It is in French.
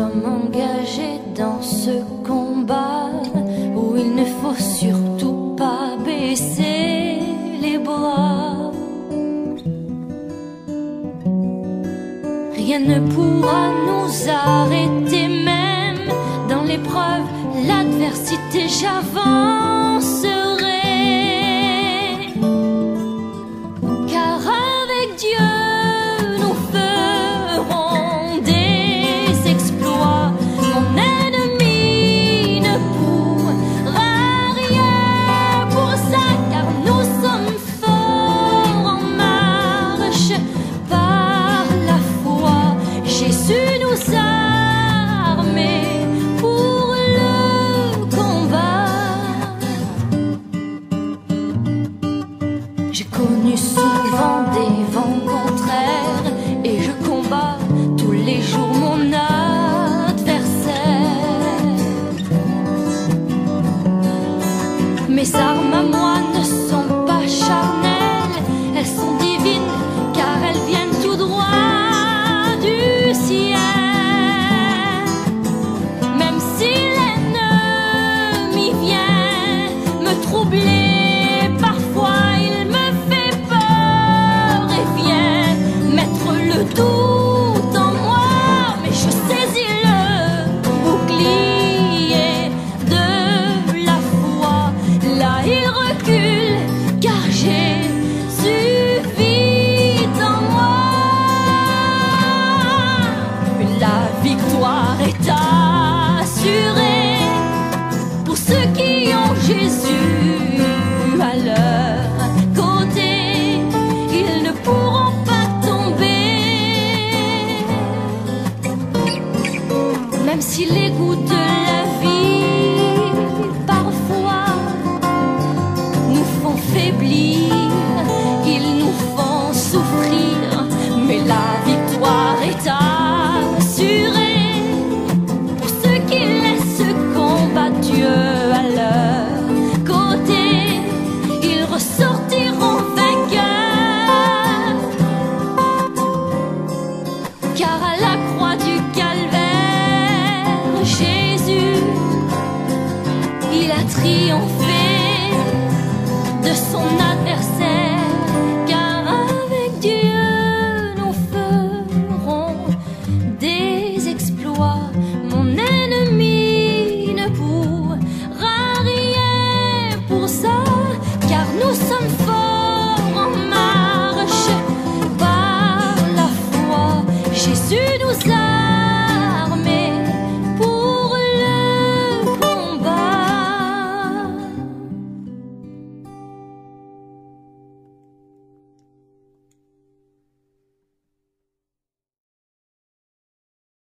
sommes engagés dans ce combat où il ne faut surtout pas baisser les bras. Rien ne pourra nous arrêter, même dans l'épreuve, l'adversité, j'avance. J'ai connu souvent des vents contraires et je combats tous les jours mon adversaire. Mes armes à moi victoire est à triomphe.